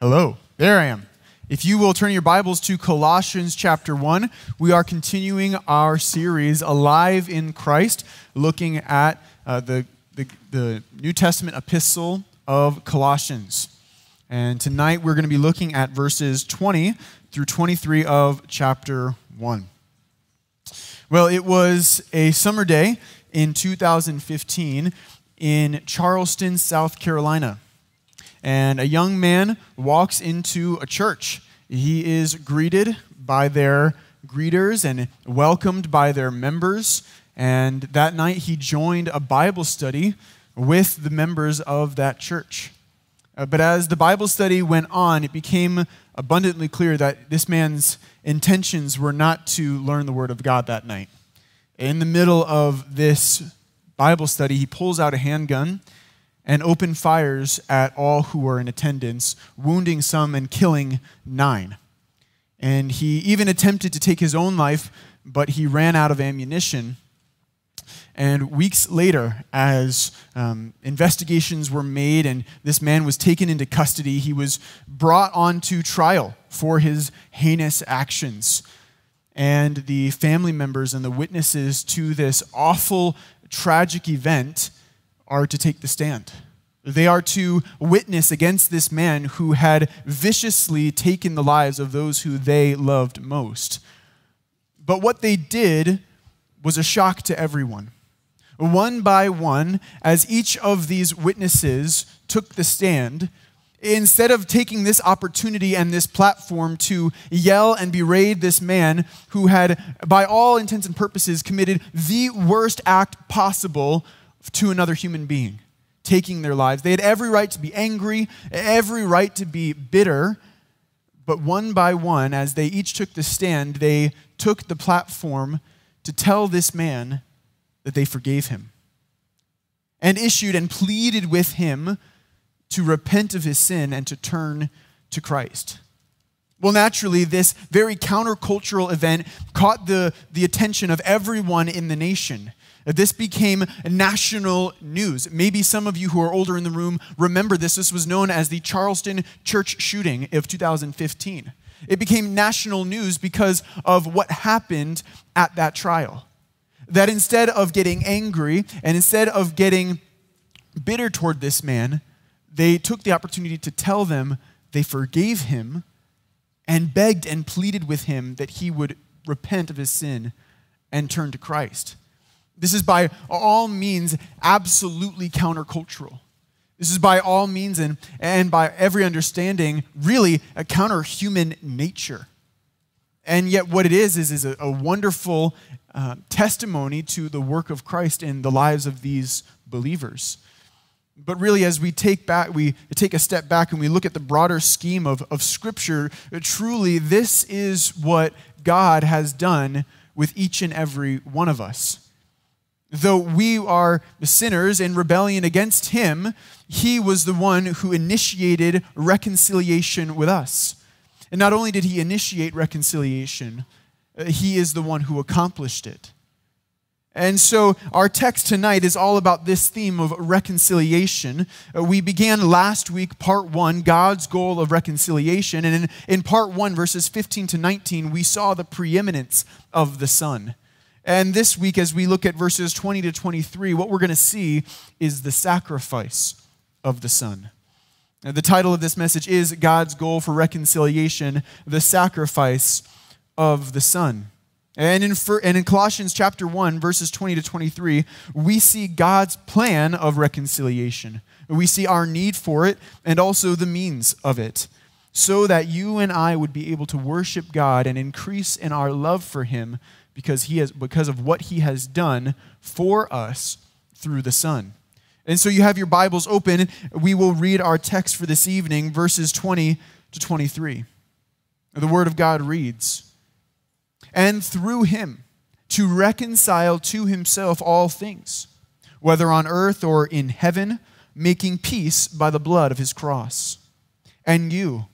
Hello, there I am. If you will turn your Bibles to Colossians chapter 1, we are continuing our series, Alive in Christ, looking at uh, the, the, the New Testament epistle of Colossians. And tonight we're going to be looking at verses 20 through 23 of chapter 1. Well, it was a summer day in 2015 in Charleston, South Carolina and a young man walks into a church. He is greeted by their greeters and welcomed by their members. And that night, he joined a Bible study with the members of that church. Uh, but as the Bible study went on, it became abundantly clear that this man's intentions were not to learn the Word of God that night. In the middle of this Bible study, he pulls out a handgun and opened fires at all who were in attendance, wounding some and killing nine. And he even attempted to take his own life, but he ran out of ammunition. And weeks later, as um, investigations were made and this man was taken into custody, he was brought onto trial for his heinous actions. And the family members and the witnesses to this awful, tragic event are to take the stand. They are to witness against this man who had viciously taken the lives of those who they loved most. But what they did was a shock to everyone. One by one, as each of these witnesses took the stand, instead of taking this opportunity and this platform to yell and berate this man who had, by all intents and purposes, committed the worst act possible to another human being taking their lives. They had every right to be angry, every right to be bitter. But one by one, as they each took the stand, they took the platform to tell this man that they forgave him and issued and pleaded with him to repent of his sin and to turn to Christ. Well, naturally, this very countercultural event caught the, the attention of everyone in the nation. This became national news. Maybe some of you who are older in the room remember this. This was known as the Charleston church shooting of 2015. It became national news because of what happened at that trial. That instead of getting angry and instead of getting bitter toward this man, they took the opportunity to tell them they forgave him and begged and pleaded with him that he would repent of his sin and turn to Christ. This is by all means absolutely countercultural. This is by all means and, and by every understanding really a counter human nature. And yet, what it is, is, is a, a wonderful uh, testimony to the work of Christ in the lives of these believers. But really, as we take back, we take a step back and we look at the broader scheme of, of Scripture, truly, this is what God has done with each and every one of us. Though we are sinners in rebellion against him, he was the one who initiated reconciliation with us. And not only did he initiate reconciliation, uh, he is the one who accomplished it. And so our text tonight is all about this theme of reconciliation. Uh, we began last week, part one, God's goal of reconciliation. And in, in part one, verses 15 to 19, we saw the preeminence of the Son. And this week, as we look at verses 20 to 23, what we're going to see is the sacrifice of the Son. Now, the title of this message is God's Goal for Reconciliation, the Sacrifice of the Son. And in, and in Colossians chapter 1, verses 20 to 23, we see God's plan of reconciliation. We see our need for it and also the means of it, so that you and I would be able to worship God and increase in our love for Him because, he has, because of what he has done for us through the Son. And so you have your Bibles open. We will read our text for this evening, verses 20 to 23. The Word of God reads And through him to reconcile to himself all things, whether on earth or in heaven, making peace by the blood of his cross. And you,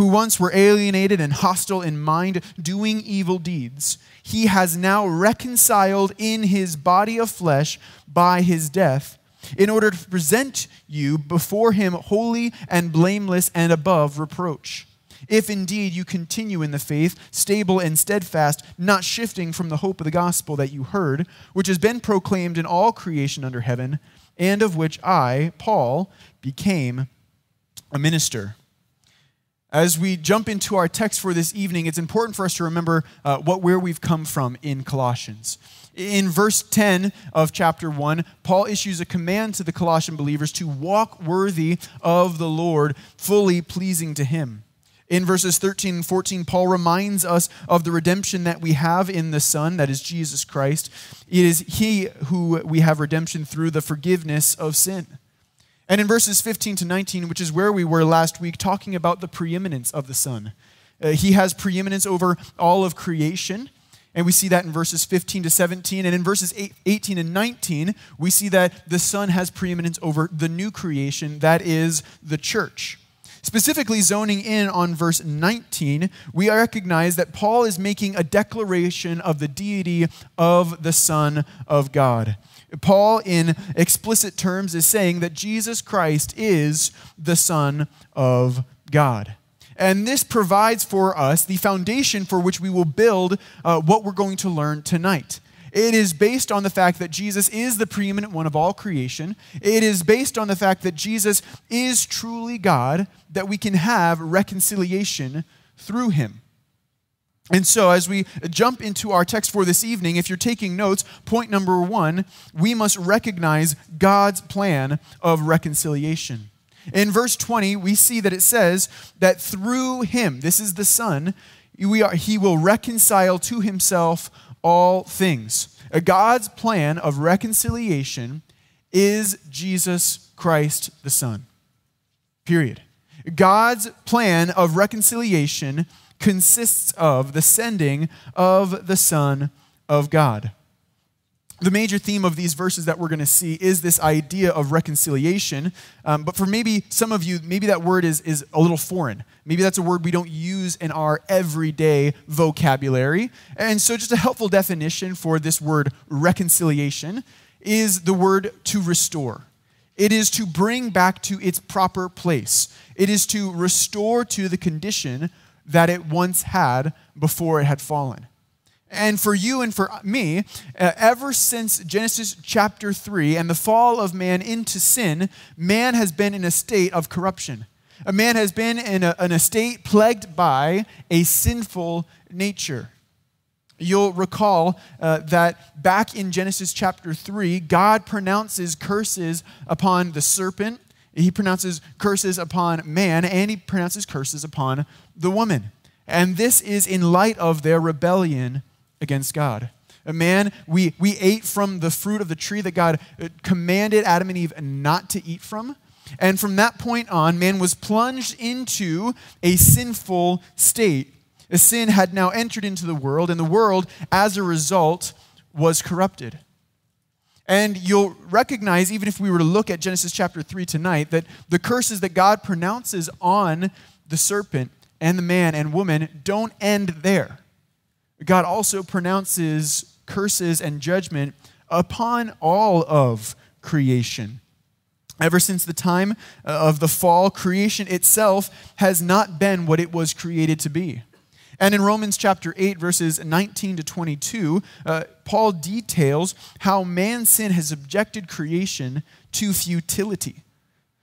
who once were alienated and hostile in mind, doing evil deeds, he has now reconciled in his body of flesh by his death in order to present you before him holy and blameless and above reproach. If indeed you continue in the faith, stable and steadfast, not shifting from the hope of the gospel that you heard, which has been proclaimed in all creation under heaven, and of which I, Paul, became a minister. As we jump into our text for this evening, it's important for us to remember uh, what where we've come from in Colossians. In verse 10 of chapter 1, Paul issues a command to the Colossian believers to walk worthy of the Lord, fully pleasing to him. In verses 13 and 14, Paul reminds us of the redemption that we have in the Son, that is Jesus Christ. It is He who we have redemption through the forgiveness of sin. And in verses 15 to 19, which is where we were last week, talking about the preeminence of the Son. Uh, he has preeminence over all of creation. And we see that in verses 15 to 17. And in verses 18 and 19, we see that the Son has preeminence over the new creation, that is the church. Specifically, zoning in on verse 19, we recognize that Paul is making a declaration of the deity of the Son of God. Paul, in explicit terms, is saying that Jesus Christ is the Son of God. And this provides for us the foundation for which we will build uh, what we're going to learn tonight. It is based on the fact that Jesus is the preeminent one of all creation. It is based on the fact that Jesus is truly God, that we can have reconciliation through him. And so, as we jump into our text for this evening, if you're taking notes, point number one, we must recognize God's plan of reconciliation. In verse 20, we see that it says that through him, this is the Son, we are, he will reconcile to himself all things. Uh, God's plan of reconciliation is Jesus Christ the Son. Period. God's plan of reconciliation consists of the sending of the Son of God. The major theme of these verses that we're going to see is this idea of reconciliation. Um, but for maybe some of you, maybe that word is, is a little foreign. Maybe that's a word we don't use in our everyday vocabulary. And so, just a helpful definition for this word reconciliation is the word to restore. It is to bring back to its proper place. It is to restore to the condition that it once had before it had fallen. And for you and for me, uh, ever since Genesis chapter 3 and the fall of man into sin, man has been in a state of corruption. A man has been in a, in a state plagued by a sinful nature. You'll recall uh, that back in Genesis chapter 3, God pronounces curses upon the serpent, he pronounces curses upon man, and he pronounces curses upon the woman. And this is in light of their rebellion against God. A man, we, we ate from the fruit of the tree that God uh, commanded Adam and Eve not to eat from. And from that point on, man was plunged into a sinful state. A sin had now entered into the world, and the world, as a result, was corrupted. And you'll recognize, even if we were to look at Genesis chapter 3 tonight, that the curses that God pronounces on the serpent and the man and woman don't end there. God also pronounces curses and judgment upon all of creation. Ever since the time uh, of the fall, creation itself has not been what it was created to be. And in Romans chapter 8, verses 19 to 22, uh, Paul details how man's sin has subjected creation to futility.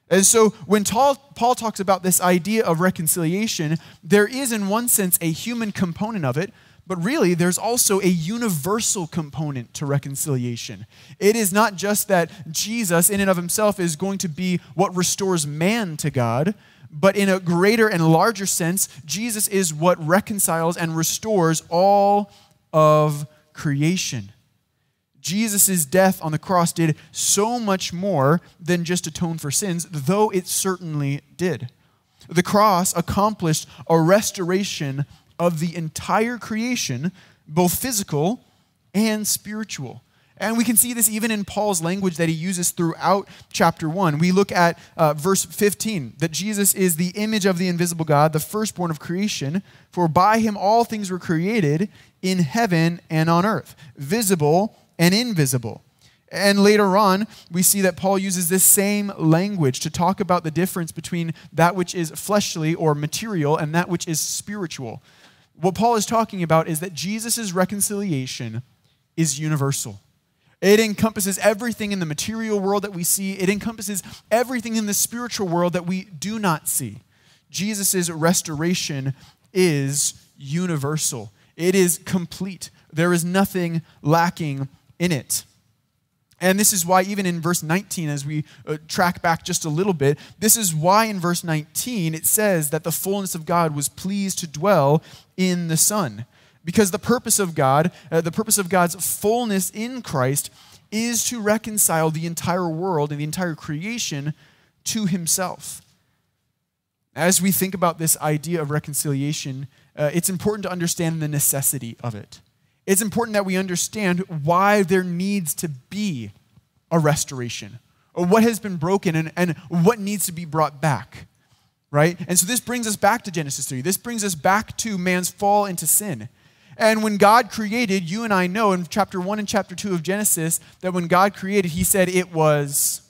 And so when Paul, Paul talks about this idea of reconciliation, there is, in one sense, a human component of it, but really, there's also a universal component to reconciliation. It is not just that Jesus, in and of himself, is going to be what restores man to God, but in a greater and larger sense, Jesus is what reconciles and restores all of creation. Jesus' death on the cross did so much more than just atone for sins, though it certainly did. The cross accomplished a restoration of the entire creation, both physical and spiritual. And we can see this even in Paul's language that he uses throughout chapter 1. We look at uh, verse 15 that Jesus is the image of the invisible God, the firstborn of creation, for by him all things were created in heaven and on earth, visible and invisible. And later on, we see that Paul uses this same language to talk about the difference between that which is fleshly or material and that which is spiritual. What Paul is talking about is that Jesus' reconciliation is universal. It encompasses everything in the material world that we see, it encompasses everything in the spiritual world that we do not see. Jesus' restoration is universal, it is complete. There is nothing lacking in it. And this is why, even in verse 19, as we uh, track back just a little bit, this is why in verse 19 it says that the fullness of God was pleased to dwell in the Son. Because the purpose of God, uh, the purpose of God's fullness in Christ, is to reconcile the entire world and the entire creation to Himself. As we think about this idea of reconciliation, uh, it's important to understand the necessity of it it's important that we understand why there needs to be a restoration, or what has been broken and, and what needs to be brought back. Right? And so this brings us back to Genesis 3. This brings us back to man's fall into sin. And when God created, you and I know in chapter 1 and chapter 2 of Genesis that when God created, he said it was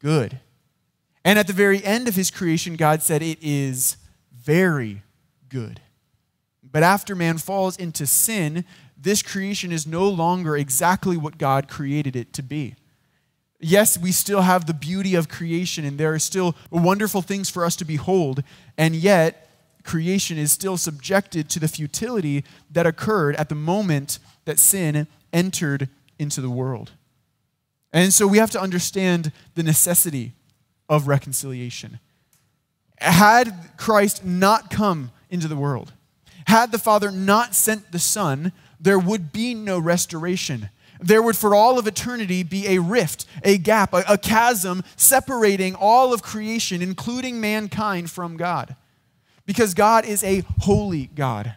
good. And at the very end of his creation, God said it is very good. But after man falls into sin, this creation is no longer exactly what God created it to be. Yes, we still have the beauty of creation, and there are still wonderful things for us to behold, and yet creation is still subjected to the futility that occurred at the moment that sin entered into the world. And so we have to understand the necessity of reconciliation. Had Christ not come into the world, had the Father not sent the Son, there would be no restoration. There would, for all of eternity, be a rift, a gap, a, a, chasm separating all of creation, including mankind, from God. Because God is a holy God.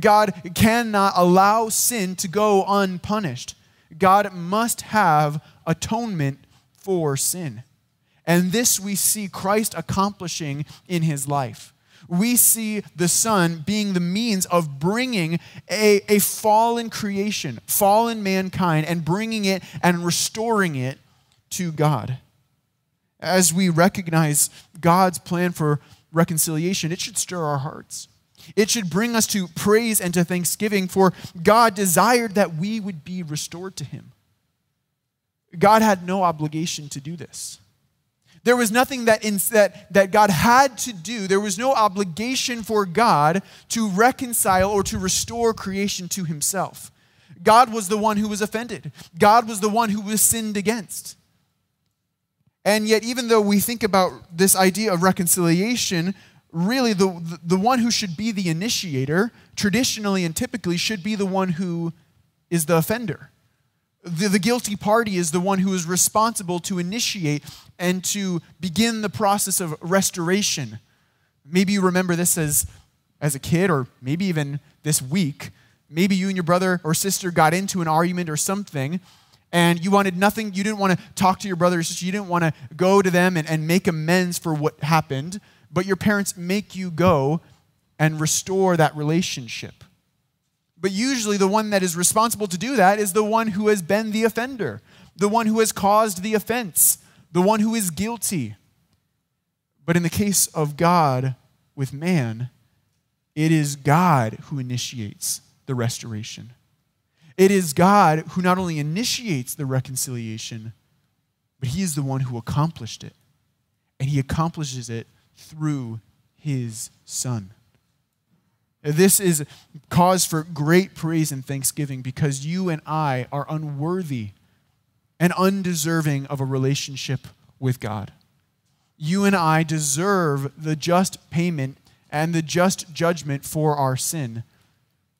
God cannot allow sin to go unpunished. God must have atonement for sin. And this we see Christ accomplishing in his life we see the Son being the means of bringing a, a fallen creation, fallen mankind, and bringing it and restoring it to God. As we recognize God's plan for reconciliation, it should stir our hearts. It should bring us to praise and to thanksgiving, for God desired that we would be restored to Him. God had no obligation to do this. There was nothing that, in, that, that God had to do. There was no obligation for God to reconcile or to restore creation to himself. God was the one who was offended, God was the one who was sinned against. And yet, even though we think about this idea of reconciliation, really the, the, one who should be the initiator, traditionally and typically, should be the one who is the offender the, the guilty party is the one who is responsible to initiate and to begin the process of restoration. Maybe you remember this as, as a kid, or maybe even this week. Maybe you and your brother or sister got into an argument or something, and you wanted nothing, you didn't want to talk to your brother or sister, you didn't want to go to them and, and make amends for what happened, but your parents make you go and restore that relationship. But usually, the one that is responsible to do that is the one who has been the offender, the one who has caused the offense, the one who is guilty. But in the case of God with man, it is God who initiates the restoration. It is God who not only initiates the reconciliation, but He is the one who accomplished it. And He accomplishes it through His Son. This is cause for great praise and thanksgiving because you and I are unworthy and undeserving of a relationship with God. You and I deserve the just payment and the just judgment for our sin.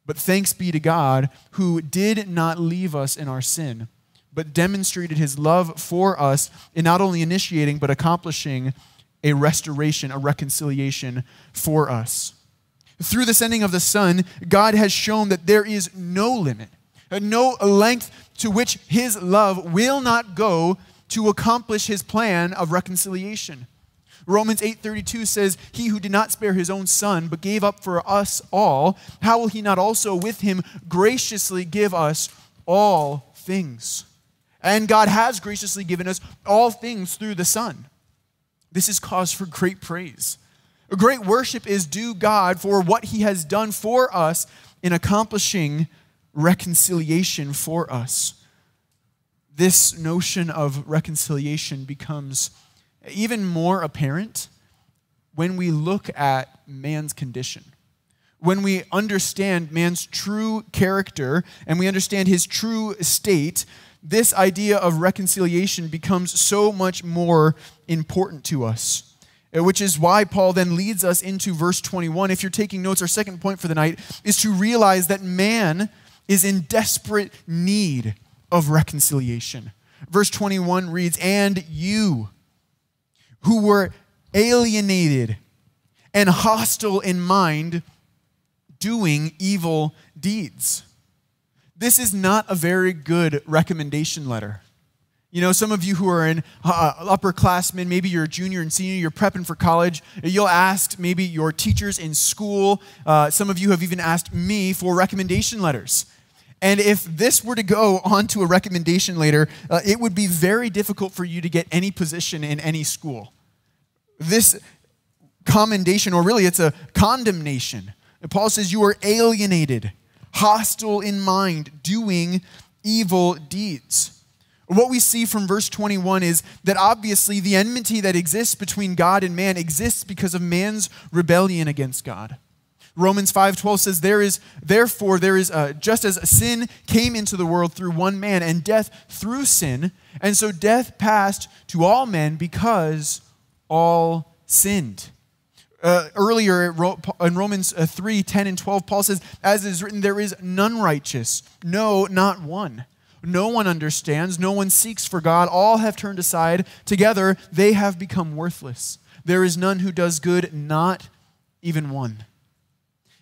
But thanks be to God who did not leave us in our sin, but demonstrated his love for us in not only initiating, but accomplishing a restoration, a reconciliation for us. Through the sending of the Son, God has shown that there is no limit, no length to which His love will not go to accomplish His plan of reconciliation. Romans 8:32 says, "He who did not spare his own son but gave up for us all, how will he not also with him graciously give us all things?" And God has graciously given us all things through the Son. This is cause for great praise. A great worship is due God for what he has done for us in accomplishing reconciliation for us. This notion of reconciliation becomes even more apparent when we look at man's condition. When we understand man's true character and we understand his true state, this idea of reconciliation becomes so much more important to us. Uh, which is why Paul then leads us into verse 21. If you're taking notes, our second point for the night is to realize that man is in desperate need of reconciliation. Verse 21 reads, And you who were alienated and hostile in mind, doing evil deeds. This is not a very good recommendation letter. You know, some of you who are in uh, uh, upperclassmen, maybe you're a junior and senior, you're prepping for college, you'll ask maybe your teachers in school. Uh, some of you have even asked me for recommendation letters. And if this were to go onto a recommendation later, uh, it would be very difficult for you to get any position in any school. This commendation, or really it's a condemnation. Paul says, You are alienated, hostile in mind, doing evil deeds. What we see from verse 21 is that obviously the enmity that exists between God and man exists because of man's rebellion against God. Romans 5:12 says there is therefore there is uh, just as sin came into the world through one man and death through sin and so death passed to all men because all sinned. Uh, earlier in Romans uh, 3 10 and 12, Paul says, As is written, there is none righteous, no, not one. No one understands. No one seeks for God. All have turned aside. Together, they have become worthless. There is none who does good, not even one.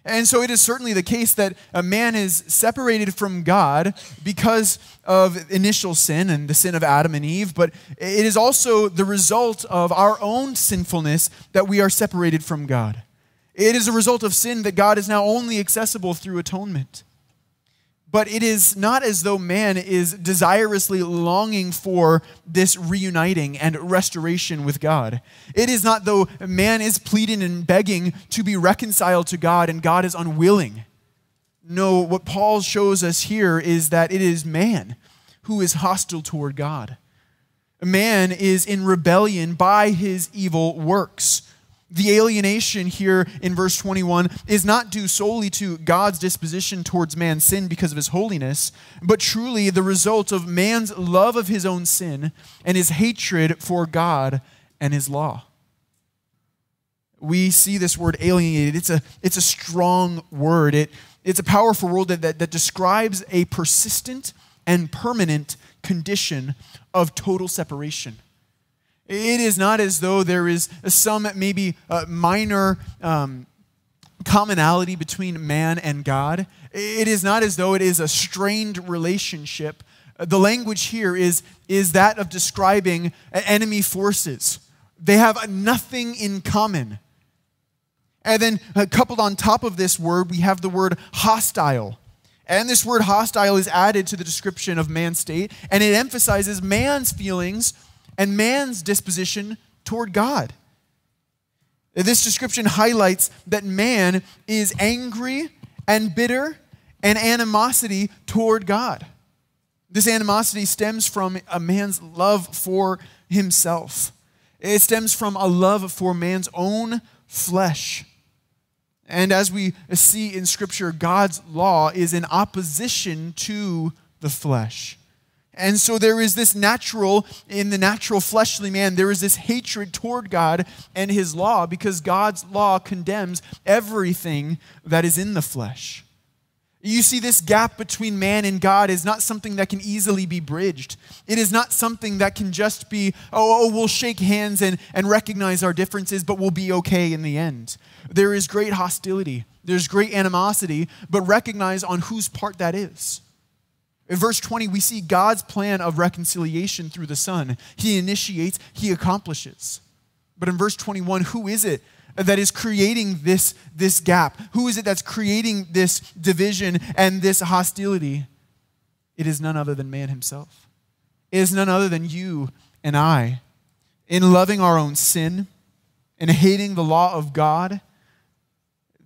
And so it is certainly the case that a man is separated from God because of initial sin and the sin of Adam and Eve, but it is also the result of our own sinfulness that we are separated from God. It is a result of sin that God is now only accessible through atonement. But it is not as though man is desirously longing for this reuniting and restoration with God. It is not though man is pleading and begging to be reconciled to God and God is unwilling. No, what Paul shows us here is that it is man who is hostile toward God. Man is in rebellion by his evil works. The alienation here in verse 21 is not due solely to God's disposition towards man's sin because of his holiness, but truly the result of man's love of his own sin and his hatred for God and his law. We see this word alienated. It's a, it's a strong word. It, it's a powerful word that, that, that describes a persistent and permanent condition of total separation. It is not as though there is some maybe uh, minor um, commonality between man and God. It is not as though it is a strained relationship. The language here is, is that of describing enemy forces. They have nothing in common. And then, uh, coupled on top of this word, we have the word hostile. And this word hostile is added to the description of man's state, and it emphasizes man's feelings and man's disposition toward God. This description highlights that man is angry and bitter and animosity toward God. This animosity stems from a man's love for himself. It stems from a love for man's own flesh. And as we see in Scripture, God's law is in opposition to the flesh. And so there is this natural, in the natural fleshly man, there is this hatred toward God and his law because God's law condemns everything that is in the flesh. You see, this gap between man and God is not something that can easily be bridged. It is not something that can just be, oh, oh, we'll shake hands and, and recognize our differences, but we'll be okay in the end. There is great hostility, there's great animosity, but recognize on whose part that is. In verse 20, we see God's plan of reconciliation through the Son. He initiates, He accomplishes. But in verse 21, who is it that is creating this, this gap? Who is it that's creating this division and this hostility? It is none other than man himself. is none other than you and I. In loving our own sin and hating the law of God,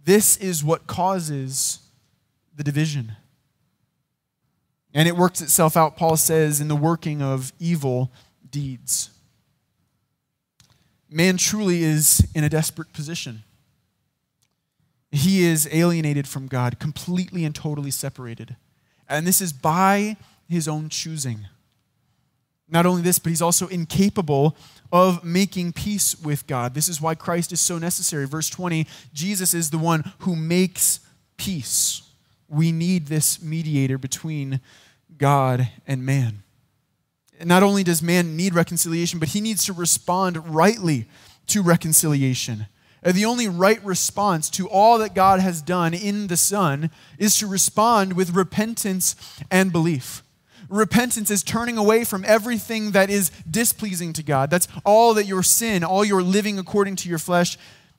this is what causes the division. And it works itself out, Paul says, in the working of evil deeds. Man truly is in a desperate position. He is alienated from God, completely and totally separated. And this is by his own choosing. Not only this, but he's also incapable of making peace with God. This is why Christ is so necessary. Verse 20 Jesus is the one who makes peace. We need this mediator between God and man. And not only does man need reconciliation, but he needs to respond rightly to reconciliation. The only right response to all that God has done in the Son is to respond with repentance and belief. Repentance is turning away from everything that is displeasing to God. That's all that your sin, all your living according to your flesh,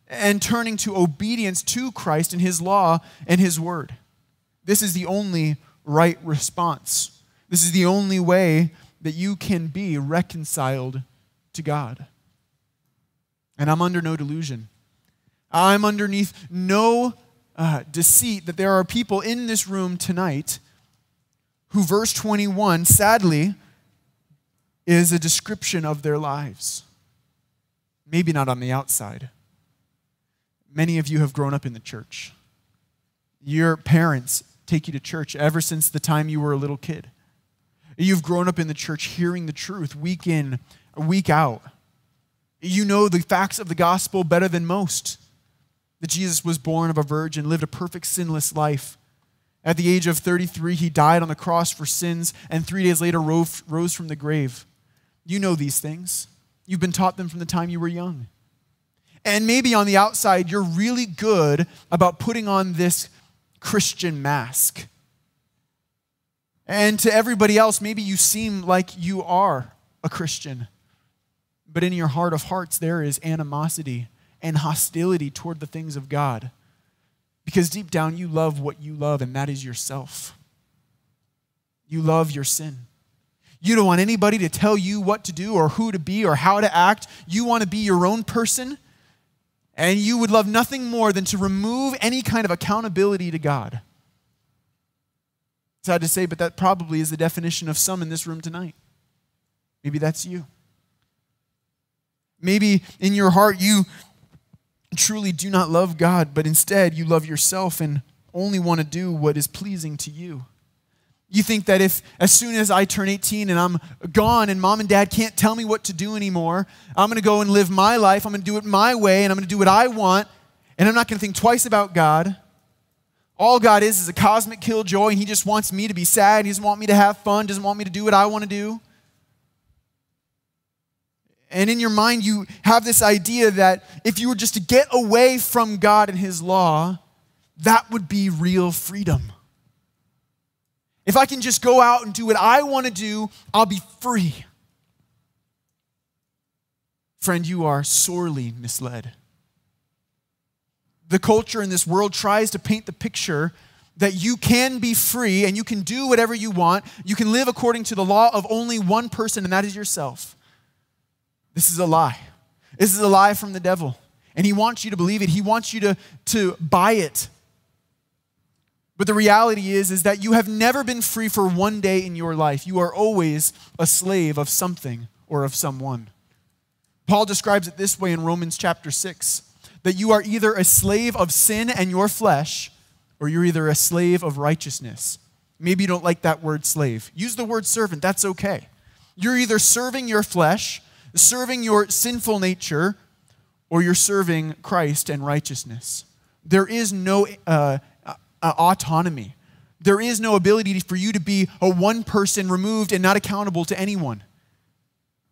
and turning to obedience to Christ and His law and His word. This is the only right response. This is the only way that you can be reconciled to God. And I'm under no delusion. I'm underneath no uh, deceit that there are people in this room tonight who, verse 21, sadly, is a description of their lives. Maybe not on the outside. Many of you have grown up in the church. Your parents take you to church ever since the time you were a little kid. You've grown up in the church hearing the truth week in, week out. You know the facts of the gospel better than most. That Jesus was born of a virgin, lived a perfect sinless life, at the age of 33, he died on the cross for sins, and three days later rose from the grave. You know these things. You've been taught them from the time you were young. And maybe on the outside, you're really good about putting on this Christian mask. And to everybody else, maybe you seem like you are a Christian. But in your heart of hearts, there is animosity and hostility toward the things of God. Because deep down, you love what you love, and that is yourself. You love your sin. You don't want anybody to tell you what to do or who to be or how to act. You want to be your own person, and you would love nothing more than to remove any kind of accountability to God. Sad to say, but that probably is the definition of some in this room tonight. Maybe that's you. Maybe in your heart you truly do not love God, but instead you love yourself and only want to do what is pleasing to you. You think that if, as soon as I turn 18 and I'm gone and mom and dad can't tell me what to do anymore, I'm going to go and live my life. I'm going to do it my way and I'm going to do what I want. And I'm not going to think twice about God. All God is is a cosmic killjoy and He just wants me to be sad. He doesn't want me to have fun, doesn't want me to do what I want to do. And in your mind, you have this idea that if you were just to get away from God and His law, that would be real freedom. If I can just go out and do what I want to do, I'll be free. Friend, you are sorely misled. The culture in this world tries to paint the picture that you can be free and you can do whatever you want. You can live according to the law of only one person, and that is yourself. This is a lie. This is a lie from the devil. And he wants you to believe it. He wants you to, to buy it. But the reality is, is that you have never been free for one day in your life. You are always a slave of something or of someone. Paul describes it this way in Romans chapter 6 that you are either a slave of sin and your flesh, or you're either a slave of righteousness. Maybe you don't like that word slave. Use the word servant, that's okay. You're either serving your flesh serving your sinful nature or you're serving Christ and righteousness. There is no uh, uh, autonomy. There is no ability for you to be a one person removed and not accountable to anyone.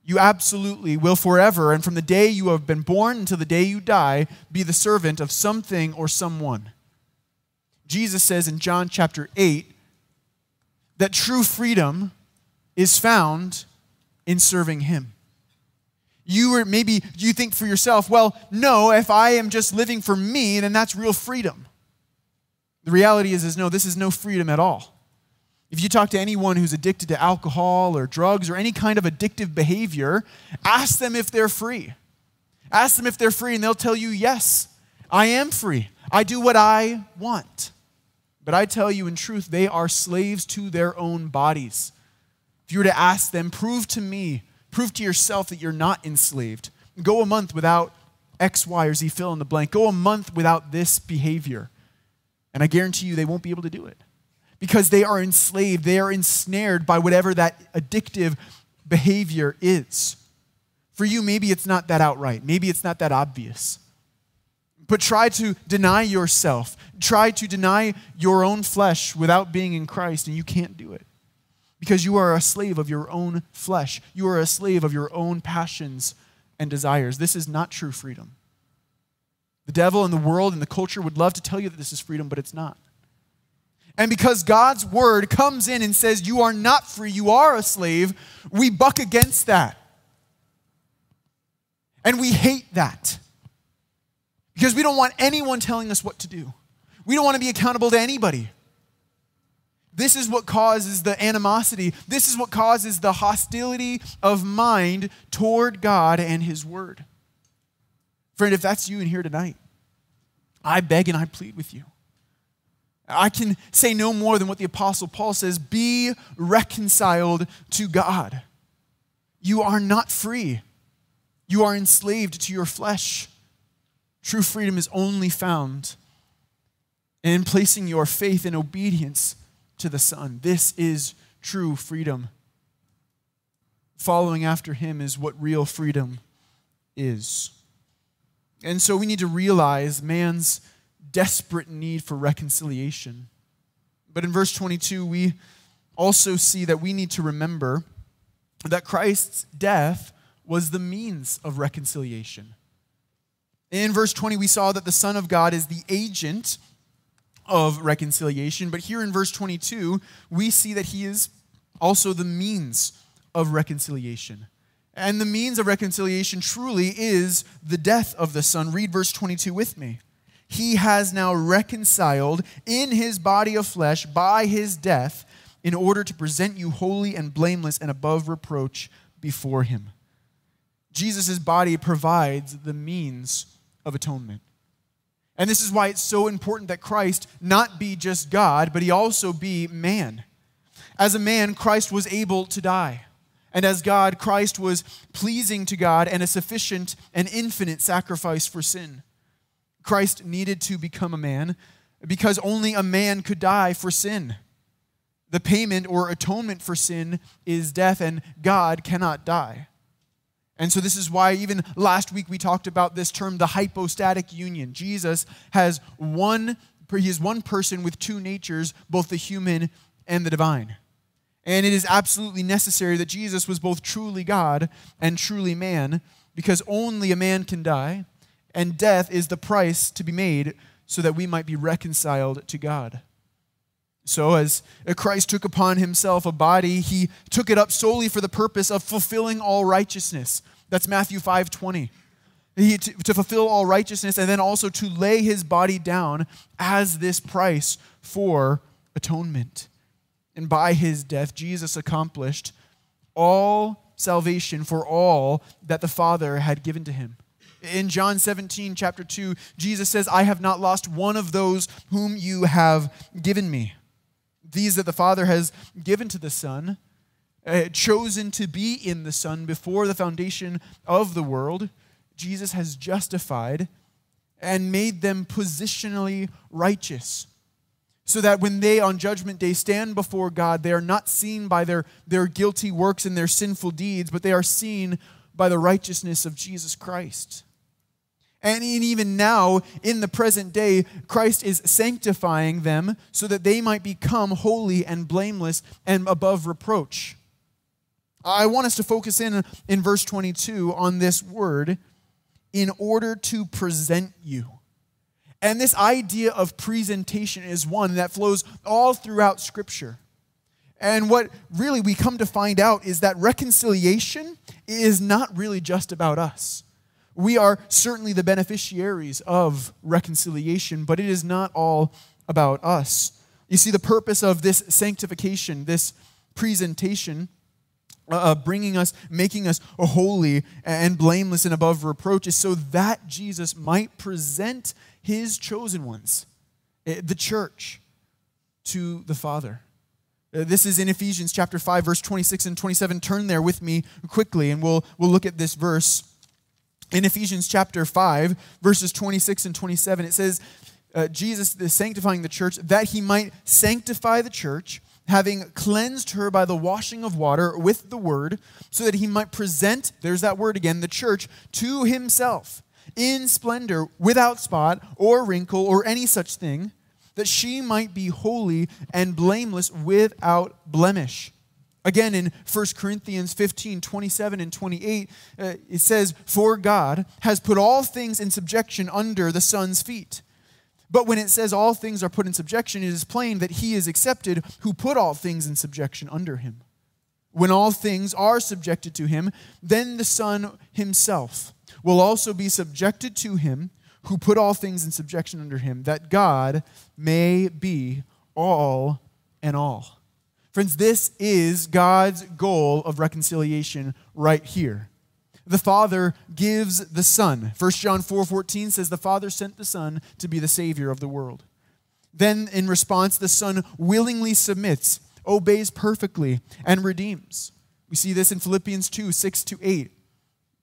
You absolutely will forever, and from the day you have been born until the day you die, be the servant of something or someone. Jesus says in John chapter 8 that true freedom is found in serving Him you or maybe you think for yourself, well, no, if I am just living for me, then that's real freedom. The reality is, is no, this is no freedom at all. If you talk to anyone who's addicted to alcohol or drugs or any kind of addictive behavior, ask them if they're free. Ask them if they're free, and they'll tell you, Yes, I am free. I do what I want. But I tell you in truth, they are slaves to their own bodies. If you were to ask them, prove to me, prove to yourself that you're not enslaved. Go a month without X, Y, or Z, fill in the blank. Go a month without this behavior. And I guarantee you they won't be able to do it because they are enslaved. They are ensnared by whatever that addictive behavior is. For you, maybe it's not that outright, maybe it's not that obvious. But try to deny yourself. Try to deny your own flesh without being in Christ, and you can't do it. Because you are a slave of your own flesh. You are a slave of your own passions and desires. This is not true freedom. The devil and the world and the culture would love to tell you that this is freedom, but it's not. And because God's word comes in and says, You are not free, you are a slave, we buck against that. And we hate that. Because we don't want anyone telling us what to do. We don't want to be accountable to anybody. This is what causes the animosity. This is what causes the hostility of mind toward God and His Word. Friend, if that's you in here tonight, I beg and I plead with you. I can say no more than what the Apostle Paul says be reconciled to God. You are not free, you are enslaved to your flesh. True freedom is only found in placing your faith and obedience to the Son. This is true freedom. Following after Him is what real freedom is. And so we need to realize man's desperate need for reconciliation. But in verse 22, we also see that we need to remember that Christ's death was the means of reconciliation. In verse 20, we saw that the Son of God is the agent of reconciliation. But here in verse 22, we see that he is also the means of reconciliation. And the means of reconciliation truly is the death of the Son. Read verse 22 with me. He has now reconciled in his body of flesh by his death in order to present you holy and blameless and above reproach before him. Jesus' body provides the means of atonement. And this is why it's so important that Christ not be just God, but he also be man. As a man, Christ was able to die. And as God, Christ was pleasing to God and a sufficient and infinite sacrifice for sin. Christ needed to become a man because only a man could die for sin. The payment or atonement for sin is death, and God cannot die. And so, this is why, even last week, we talked about this term, the hypostatic union. Jesus has one, he is one person with two natures, both the human and the divine. And it is absolutely necessary that Jesus was both truly God and truly man, because only a man can die, and death is the price to be made so that we might be reconciled to God. So, as Christ took upon himself a body, he took it up solely for the purpose of fulfilling all righteousness. That's Matthew 5 20. He, to, to fulfill all righteousness and then also to lay his body down as this price for atonement. And by his death, Jesus accomplished all salvation for all that the Father had given to him. In John 17, chapter 2, Jesus says, I have not lost one of those whom you have given me these that the Father has given to the Son, uh, chosen to be in the Son before the foundation of the world, Jesus has justified and made them positionally righteous. So that when they on Judgment Day stand before God, they are not seen by their, their guilty works and their sinful deeds, but they are seen by the righteousness of Jesus Christ. And even now, in the present day, Christ is sanctifying them so that they might become holy and blameless and above reproach. I want us to focus in in verse 22 on this word in order to present you. And this idea of presentation is one that flows all throughout Scripture. And what really we come to find out is that reconciliation is not really just about us. We are certainly the beneficiaries of reconciliation, but it is not all about us. You see, the purpose of this sanctification, this presentation, uh, bringing us, making us holy and blameless and above reproach, is so that Jesus might present his chosen ones, eh, the church, to the Father. Uh, this is in Ephesians chapter 5, verse 26 and 27. Turn there with me quickly, and we'll, we'll look at this verse. In Ephesians chapter 5, verses 26 and 27, it says, uh, Jesus is sanctifying the church that he might sanctify the church, having cleansed her by the washing of water with the word, so that he might present, there's that word again, the church to himself in splendor, without spot or wrinkle or any such thing, that she might be holy and blameless without blemish. Again, in 1 Corinthians 15 27 and 28, uh, it says, For God has put all things in subjection under the Son's feet but when it says all things are put in subjection, it is plain that he is accepted who put all things in subjection under him. When all things are subjected to him, then the Son himself will also be subjected to him who put all things in subjection under him, that God may be all and all. Friends, this is God's goal of reconciliation right here the Father gives the Son. 1 John 4 14 says, The Father sent the Son to be the Savior of the world. Then, in response, the Son willingly submits, obeys perfectly, and redeems. We see this in Philippians 2 6 to 8.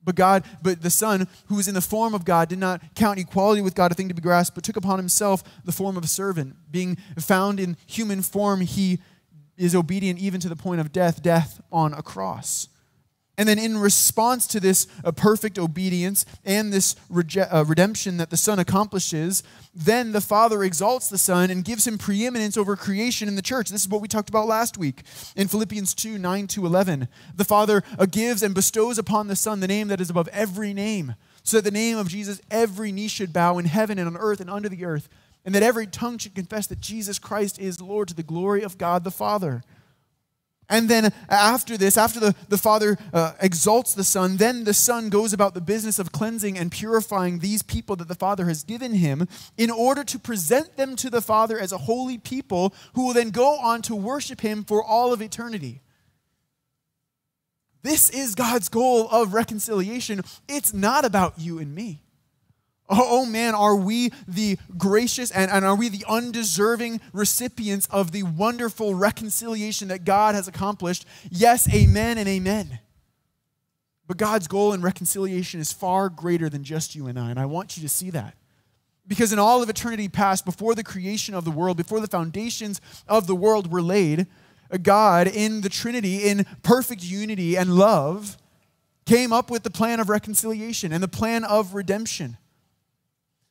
But God, but the Son, who was in the form of God, did not count equality with God a thing to be grasped, but took upon himself the form of a servant. Being found in human form, he is obedient even to the point of death, death on a cross. And then, in response to this uh, perfect obedience and this rege- uh, redemption that the Son accomplishes, then the Father exalts the Son and gives him preeminence over creation in the church. This is what we talked about last week in Philippians 2 9 to 11. The Father uh, gives and bestows upon the Son the name that is above every name, so that the name of Jesus every knee should bow in heaven and on earth and under the earth, and that every tongue should confess that Jesus Christ is Lord to the glory of God the Father. And then after this, after the, the Father uh, exalts the Son, then the Son goes about the business of cleansing and purifying these people that the Father has given him in order to present them to the Father as a holy people who will then go on to worship him for all of eternity. This is God's goal of reconciliation. It's not about you and me. Oh, man, are we the gracious and, and are we the undeserving recipients of the wonderful reconciliation that God has accomplished? Yes, amen and amen. But God's goal in reconciliation is far greater than just you and I, and I want you to see that. Because in all of eternity past, before the creation of the world, before the foundations of the world were laid, God in the Trinity, in perfect unity and love, came up with the plan of reconciliation and the plan of redemption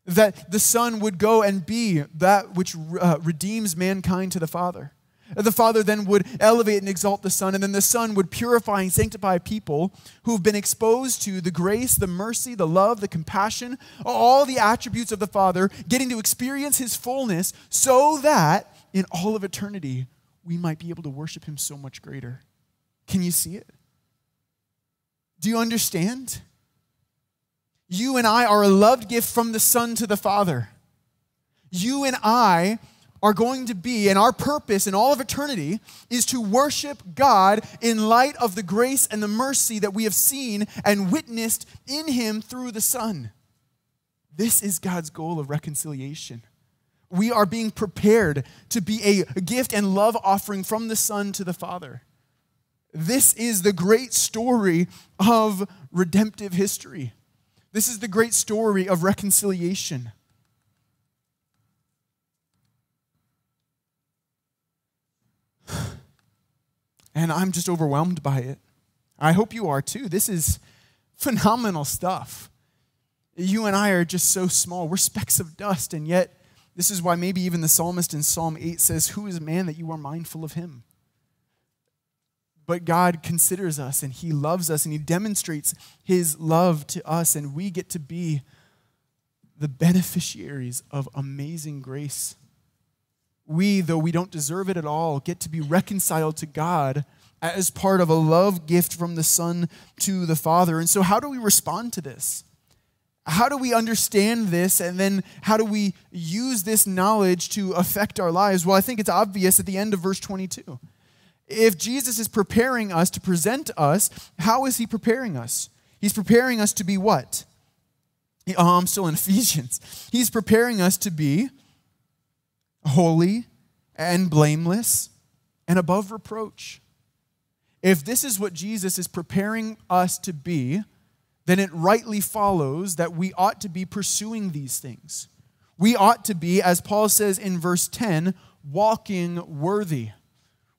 that the Son would go and be that which uh, redeems mankind to the Father. The Father then would elevate and exalt the Son, and then the Son would purify and sanctify people who've been exposed to the grace, the mercy, the love, the compassion, all the attributes of the Father, getting to experience His fullness so that in all of eternity we might be able to worship Him so much greater. Can you see it? Do you understand? You and I are a loved gift from the Son to the Father. You and I are going to be, and our purpose in all of eternity is to worship God in light of the grace and the mercy that we have seen and witnessed in Him through the Son. This is God's goal of reconciliation. We are being prepared to be a gift and love offering from the Son to the Father. This is the great story of redemptive history. This is the great story of reconciliation. And I'm just overwhelmed by it. I hope you are too. This is phenomenal stuff. You and I are just so small. We're specks of dust, and yet, this is why maybe even the psalmist in Psalm 8 says, Who is man that you are mindful of him? But God considers us and He loves us and He demonstrates His love to us, and we get to be the beneficiaries of amazing grace. We, though we don't deserve it at all, get to be reconciled to God as part of a love gift from the Son to the Father. And so, how do we respond to this? How do we understand this and then how do we use this knowledge to affect our lives? Well, I think it's obvious at the end of verse 22. If Jesus is preparing us to present us, how is he preparing us? He's preparing us to be what? Um, oh, I'm still in Ephesians. He's preparing us to be holy and blameless and above reproach. If this is what Jesus is preparing us to be, then it rightly follows that we ought to be pursuing these things. We ought to be, as Paul says in verse 10, walking worthy.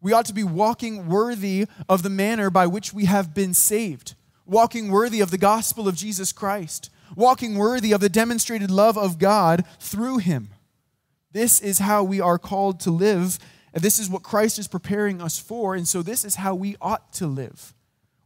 We ought to be walking worthy of the manner by which we have been saved, walking worthy of the gospel of Jesus Christ, walking worthy of the demonstrated love of God through him. This is how we are called to live, and this is what Christ is preparing us for, and so this is how we ought to live.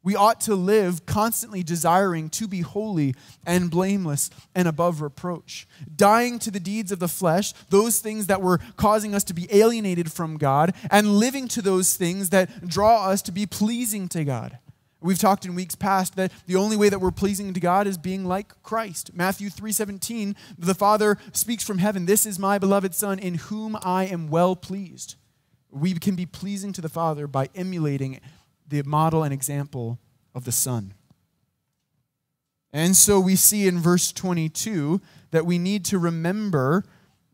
We ought to live constantly desiring to be holy and blameless and above reproach, dying to the deeds of the flesh, those things that were causing us to be alienated from God, and living to those things that draw us to be pleasing to God. We've talked in weeks past that the only way that we're pleasing to God is being like Christ. Matthew 3:17, the Father speaks from heaven, "This is my beloved Son in whom I am well pleased." We can be pleasing to the Father by emulating the model and example of the Son. And so we see in verse 22 that we need to remember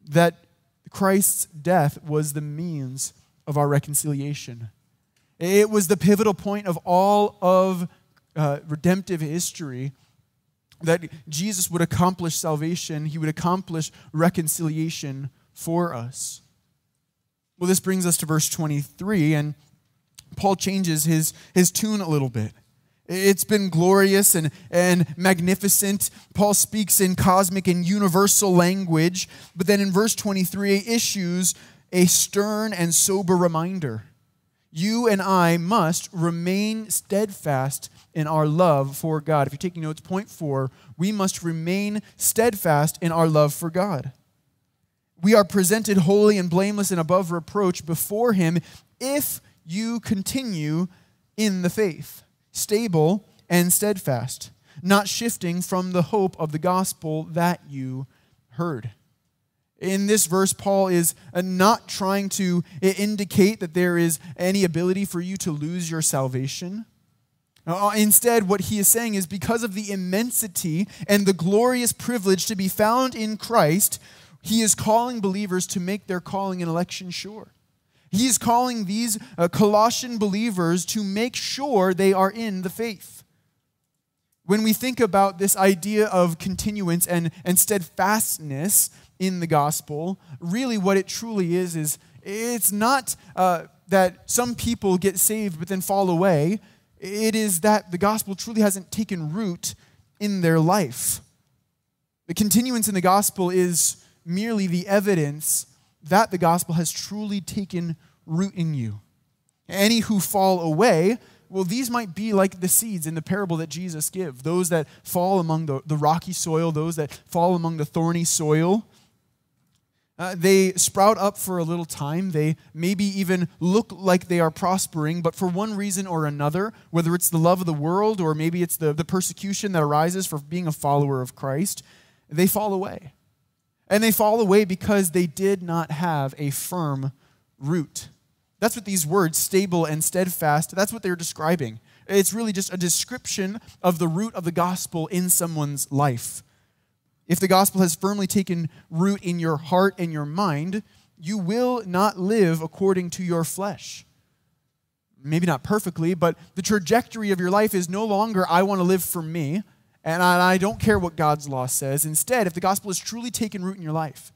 that Christ's death was the means of our reconciliation. It was the pivotal point of all of uh, redemptive history that Jesus would accomplish salvation, he would accomplish reconciliation for us. Well, this brings us to verse 23, and Paul changes his, his tune a little bit. It's been glorious and, and magnificent. Paul speaks in cosmic and universal language, but then in verse 23 issues a stern and sober reminder. You and I must remain steadfast in our love for God. If you're taking notes, point four, we must remain steadfast in our love for God. We are presented holy and blameless and above reproach before Him if you continue in the faith, stable and steadfast, not shifting from the hope of the gospel that you heard. In this verse, Paul is uh, not trying to indicate that there is any ability for you to lose your salvation. Uh, instead, what he is saying is because of the immensity and the glorious privilege to be found in Christ, he is calling believers to make their calling and election sure. He is calling these uh, Colossian believers to make sure they are in the faith. When we think about this idea of continuance and, and steadfastness, in the gospel, really what it truly is, is it's not uh, that some people get saved but then fall away. It is that the gospel truly hasn't taken root in their life. The continuance in the gospel is merely the evidence that the gospel has truly taken root in you. Any who fall away, well, these might be like the seeds in the parable that Jesus gives those that fall among the, the rocky soil, those that fall among the thorny soil. Uh, they sprout up for a little time. They maybe even look like they are prospering, but for one reason or another, whether it's the love of the world or maybe it's the, the persecution that arises for being a follower of Christ, they fall away. And they fall away because they did not have a firm root. That's what these words, stable and steadfast, that's what they're describing. It's really just a description of the root of the gospel in someone's life. If the gospel has firmly taken root in your heart and your mind, you will not live according to your flesh. Maybe not perfectly, but the trajectory of your life is no longer, I want to live for me, and I don't care what God's law says. Instead, if the gospel has truly taken root in your life,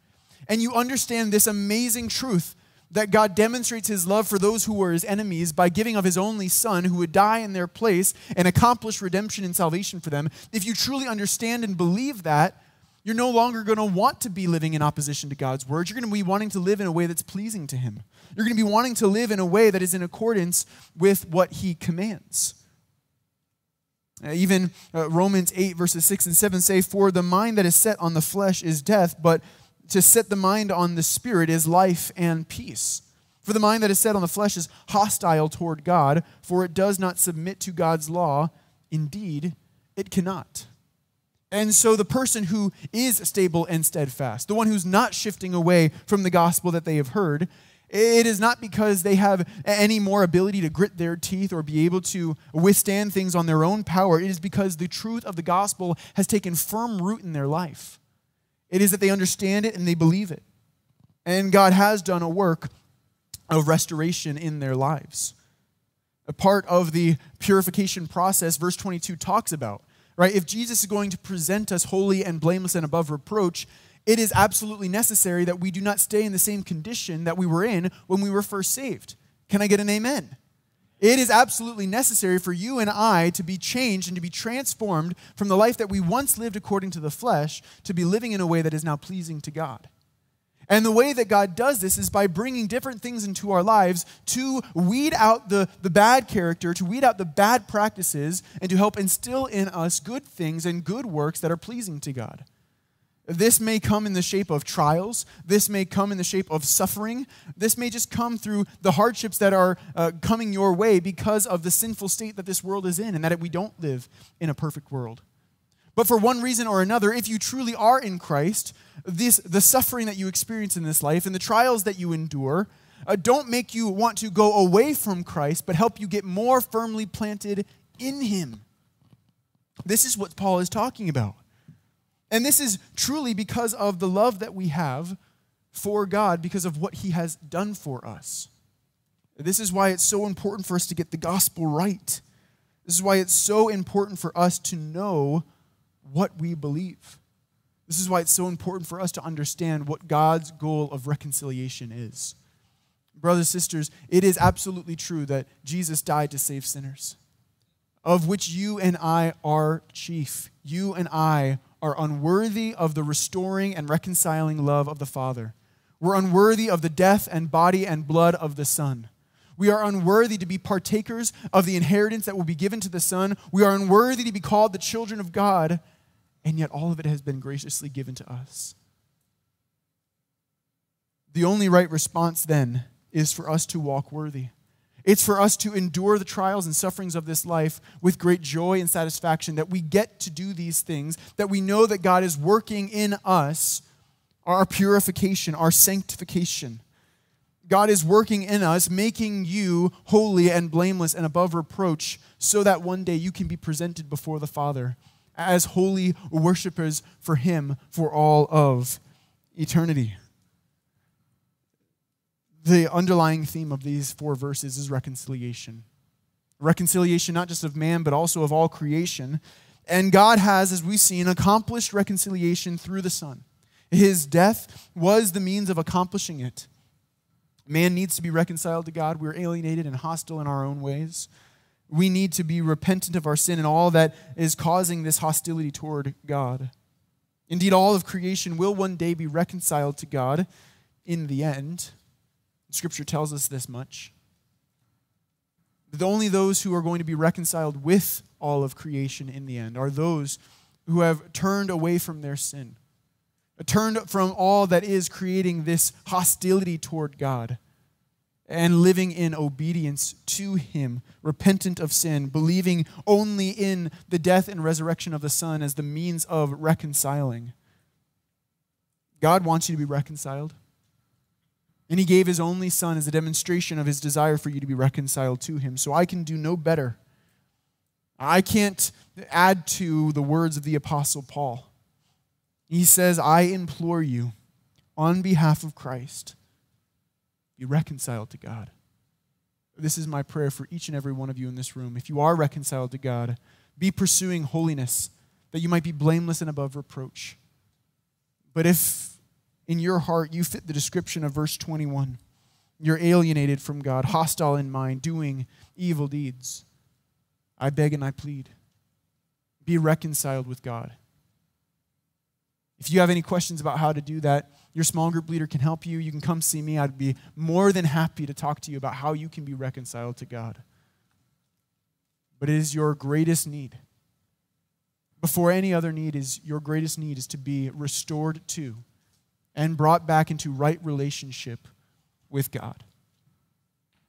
and you understand this amazing truth that God demonstrates his love for those who were his enemies by giving of his only son who would die in their place and accomplish redemption and salvation for them. If you truly understand and believe that, you're no longer going to want to be living in opposition to God's word. You're going to be wanting to live in a way that's pleasing to Him. You're going to be wanting to live in a way that is in accordance with what He commands. Uh, even uh, Romans 8, verses 6 and 7 say, For the mind that is set on the flesh is death, but to set the mind on the spirit is life and peace. For the mind that is set on the flesh is hostile toward God, for it does not submit to God's law. Indeed, it cannot. And so the person who is stable and steadfast, the one who's not shifting away from the gospel that they have heard, it is not because they have any more ability to grit their teeth or be able to withstand things on their own power. It is because the truth of the gospel has taken firm root in their life. It is that they understand it and they believe it. And God has done a work of restoration in their lives. A part of the purification process, verse 22 talks about, right? If Jesus is going to present us holy and blameless and above reproach, it is absolutely necessary that we do not stay in the same condition that we were in when we were first saved. Can I get an amen? It is absolutely necessary for you and I to be changed and to be transformed from the life that we once lived according to the flesh to be living in a way that is now pleasing to God. And the way that God does this is by bringing different things into our lives to weed out the, the bad character, to weed out the bad practices, and to help instill in us good things and good works that are pleasing to God. This may come in the shape of trials. This may come in the shape of suffering. This may just come through the hardships that are uh, coming your way because of the sinful state that this world is in and that we don't live in a perfect world. But for one reason or another, if you truly are in Christ, this, the suffering that you experience in this life and the trials that you endure uh, don't make you want to go away from Christ, but help you get more firmly planted in Him. This is what Paul is talking about. And this is truly because of the love that we have for God, because of what He has done for us. This is why it's so important for us to get the gospel right. This is why it's so important for us to know what we believe. This is why it's so important for us to understand what God's goal of reconciliation is. Brothers, sisters, it is absolutely true that Jesus died to save sinners, of which you and I are chief. You and I are unworthy of the restoring and reconciling love of the Father. We're unworthy of the death and body and blood of the Son. We are unworthy to be partakers of the inheritance that will be given to the Son. We are unworthy to be called the children of God, and yet all of it has been graciously given to us. The only right response then is for us to walk worthy. It's for us to endure the trials and sufferings of this life with great joy and satisfaction that we get to do these things, that we know that God is working in us our purification, our sanctification. God is working in us, making you holy and blameless and above reproach, so that one day you can be presented before the Father as holy worshipers for Him for all of eternity the underlying theme of these four verses is reconciliation. Reconciliation, not just of man, but also of all creation. And God has, as we've seen, accomplished reconciliation through the Son. His death was the means of accomplishing it. Man needs to be reconciled to God. We're alienated and hostile in our own ways. We need to be repentant of our sin and all that is causing this hostility toward God. Indeed, all of creation will one day be reconciled to God in the end. Scripture tells us this much. That only those who are going to be reconciled with all of creation in the end are those who have turned away from their sin, turned from all that is creating this hostility toward God, and living in obedience to Him, repentant of sin, believing only in the death and resurrection of the Son as the means of reconciling. God wants you to be reconciled. And he gave his only son as a demonstration of his desire for you to be reconciled to him. So I can do no better. I can't add to the words of the Apostle Paul. He says, I implore you, on behalf of Christ, be reconciled to God. This is my prayer for each and every one of you in this room. If you are reconciled to God, be pursuing holiness, that you might be blameless and above reproach. But if in your heart, you fit the description of verse 21. You're alienated from God, hostile in mind, doing evil deeds. I beg and I plead. Be reconciled with God. If you have any questions about how to do that, your small group leader can help you. You can come see me. I'd be more than happy to talk to you about how you can be reconciled to God. But it is your greatest need. Before any other need is your greatest need is to be restored to and brought back into right relationship with God.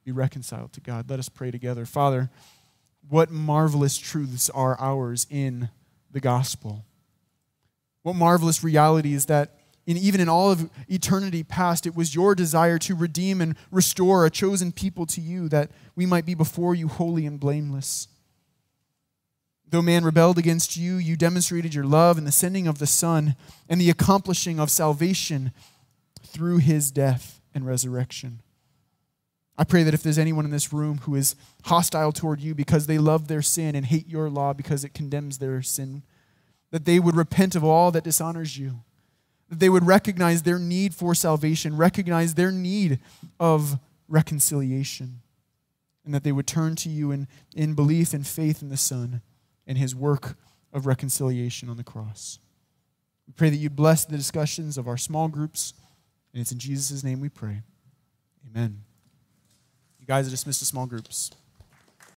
Be reconciled to God. Let us pray together. Father, what marvelous truths are ours in the gospel. What marvelous reality is that in, even in all of eternity past, it was your desire to redeem and restore a chosen people to you that we might be before you holy and blameless. Though man rebelled against you, you demonstrated your love in the sending of the Son and the accomplishing of salvation through his death and resurrection. I pray that if there's anyone in this room who is hostile toward you because they love their sin and hate your law because it condemns their sin, that they would repent of all that dishonors you, that they would recognize their need for salvation, recognize their need of reconciliation, and that they would turn to you in, in belief and faith in the Son and his work of reconciliation on the cross. We pray that you bless the discussions of our small groups, and it's in Jesus' name we pray. Amen. You guys are dismissed to small groups.